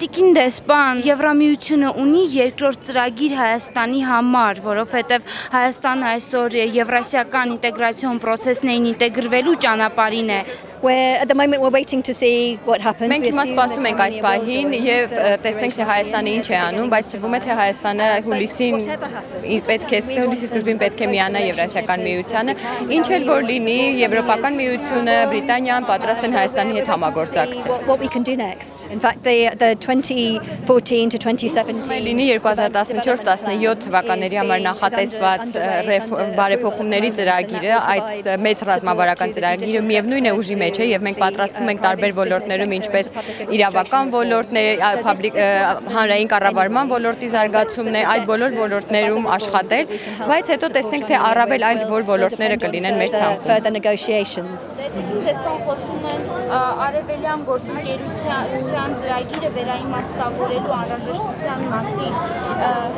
Տիկին դեսպան, Եվրամիությունը ունի երկրորդ ծրագիր Հայաստանի համար, որովհետև Հայաստանը այսօր եվրասիական ինտեգրացիոն process-ներին ինտեգրվելու ճանապարհին է։ We're at the moment we're waiting to see what happens. Մենք հիմա սպասում ենք այս պահին եւ տեսնենք թե Հայաստանը ինչ է անում, բայց թվում է թե Հայաստանը հուլիսին պետք է հուլիսի սկզբին պետք է միանա Եվրասիական միությանը, ինչ էլ որ լինի, Եվրոպական միությունը, Բրիտանիան պատրաստ են Հայաստանի հետ համագործակցել։ What we can do next. In fact, the the 2014 to 2017 լինի 2014-17 թվականների համար նախատեսված բարեփոխումների ծրագիրը, այդ մեծ ռազմավարական ծրագիրը միևնույն է ուժի մեջ մեջ է եւ մենք պատրաստվում ենք տարբեր ոլորտներում, ինչպես իրավական ոլորտներ, public հանրային կառավարման ոլորտի զարգացումն է, այդ բոլոր ոլորտներում աշխատել, բայց հետո տեսնենք թե առավել այլ որ ոլորտները կլինեն մեր ցանկում։ Further negotiations։ դեսպան խոսում են արևելյան գործընկերության ծրագիրը վերաիմաստավորելու անհրաժեշտության մասին։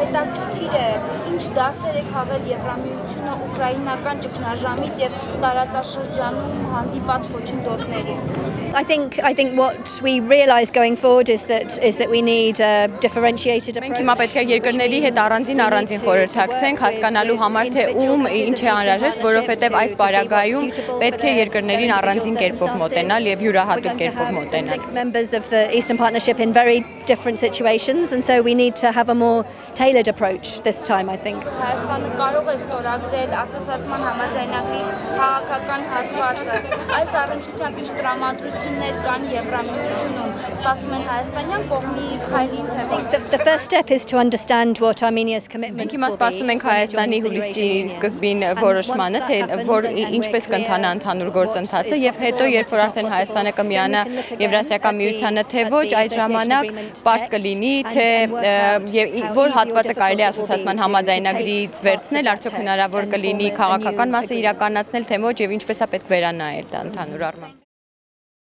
Հետաքրքիր է, ինչ դասեր է քաղել Եվրամիությունը ուկրաինական ճգնաժամից եւ տարածաշրջանում հանդիպած ոչինչ I think I think what we realize going forward is that is that we need a differentiated approach. Մենք հիմա պետք է երկրների հետ առանձին առանձին խորհրդակցենք հասկանալու համար թե ում ինչ է անհրաժեշտ, որովհետև այս բարագայում պետք է երկրներին առանձին կերպով մոտենալ եւ յուրահատուկ կերպով մոտենալ։ Members of the Eastern Partnership in very different situations and so we need to have a more tailored approach this time I think. Հայաստանը կարող է ստորագրել ասոցիացիան համաձայնագրի քաղաքական հատվածը։ Այս առնչությամբ ինչ տրամադրություններ կան Եվրամիությունում։ Սպասում են հայաստանյան կողմի քայլին թե ոչ։ The first step is to understand what Armenia's commitments Մենք հիմա սպասում ենք Հայաստանի հուլիսի սկզբին որոշմանը, թե որ ինչպես կընթանա ընդհանուր գործընթացը եւ հետո երբ որ արդեն Հայաստանը կմիանա Եվրասիական միությանը, թե ոչ, այդ ժամանակ པարզ կլինի, թե որ հատվածը կարելի է ասոցիացիան համաձայնագրից վերցնել, արդյոք հնարավոր կլինի քաղաքական մասը իրականացնել, թե ոչ եւ ինչպես է պետք վերանայել դա ընդհանուր առմամբ։